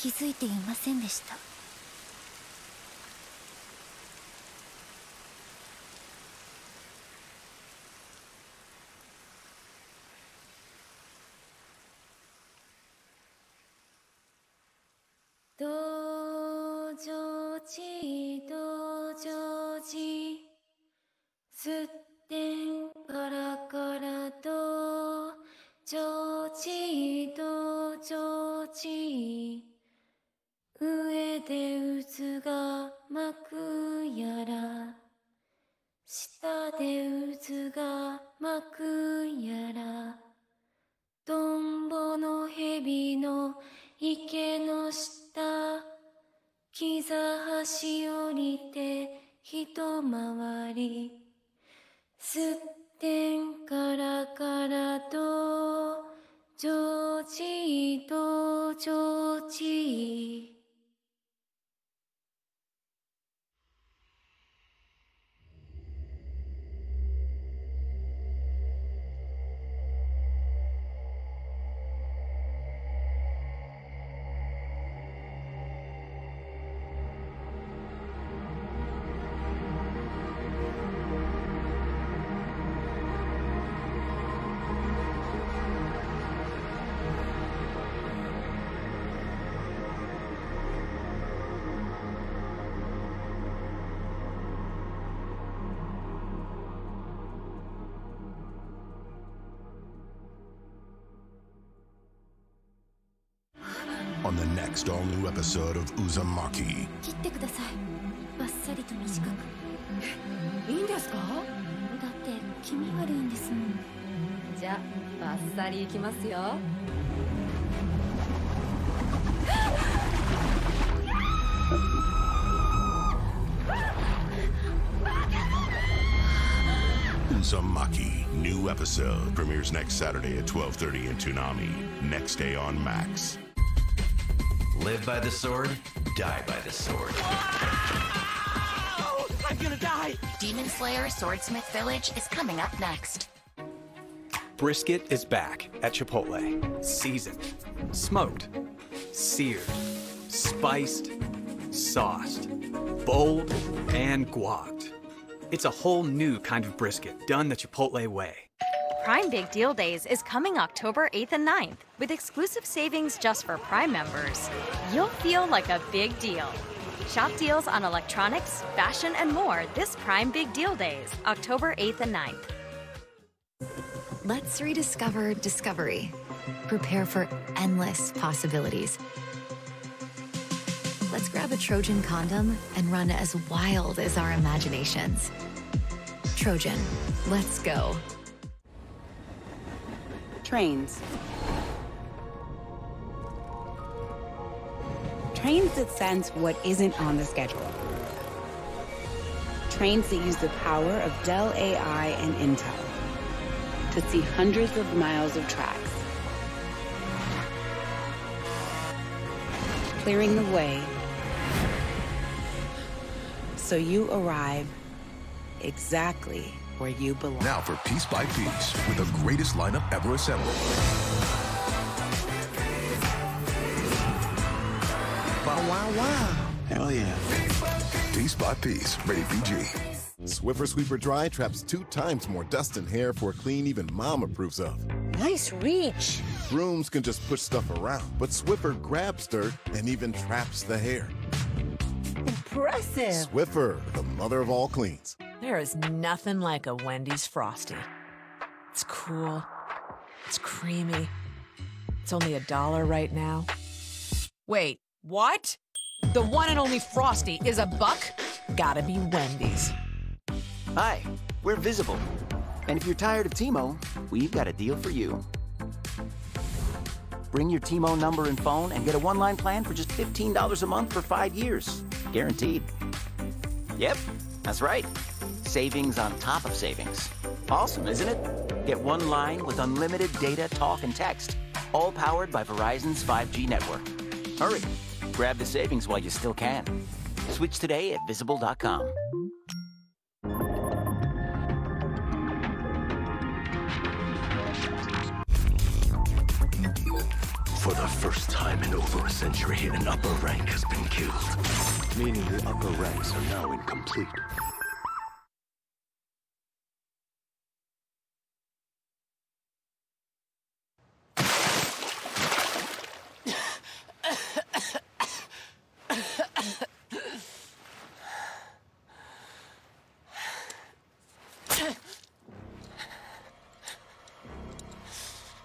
気づいていませんでした。道場寺道場寺すって上で渦が巻くやら下で渦が巻くやらトンボの蛇の池の下木座橋降りて一回りすってんからからと上地と上地 On the next all new episode of Uzumaki, 切ってくださいバッサリと短くいいんですかだって気味悪いんですもんじゃあバッサリいきますよ Uzumaki, new episode premieres next Saturday at 12:30 in Toonami. Next day on Max. Live by the sword, die by the sword. Wow! I'm gonna die! Demon Slayer Swordsmith Village is coming up next. Brisket is back at Chipotle. Seasoned, smoked, seared, spiced, sauced, bold, and guacced. It's a whole new kind of brisket done the Chipotle way. Prime Big Deal Days is coming October 8th and 9th with exclusive savings just for Prime members. You'll feel like a big deal. Shop deals on electronics, fashion, and more this Prime Big Deal Days, October 8th and 9th. Let's rediscover discovery. Prepare for endless possibilities. Let's grab a Trojan condom and run as wild as our imaginations. Trojan, let's go. Trains. Trains that sense what isn't on the schedule. Trains that use the power of Dell AI and Intel to see hundreds of miles of tracks, clearing the way so you arrive exactly where you belong. Now for Piece by Piece with the greatest lineup ever assembled. Wow, wow, wow. Hell yeah. Piece by Piece, rated PG. Swiffer Sweeper Dry traps two times more dust and hair for a clean even mom approves of. Nice reach. Brooms can just push stuff around, but Swiffer grabs dirt and even traps the hair. Impressive. Swiffer, the mother of all cleans. There is nothing like a Wendy's Frosty. It's cool. It's creamy. It's only a dollar right now. Wait, what? The one and only Frosty is a buck? Gotta be Wendy's. Hi, we're Visible. And if you're tired of Timo, we've got a deal for you. Bring your Timo number and phone and get a one line plan for just $15 a month for five years. Guaranteed. Yep, that's right. Savings on top of savings. Awesome, isn't it? Get one line with unlimited data, talk, and text, all powered by Verizon's 5G network. Hurry, grab the savings while you still can. Switch today at visible.com. For the first time in over a century, an upper rank has been killed. Meaning the upper ranks are now incomplete.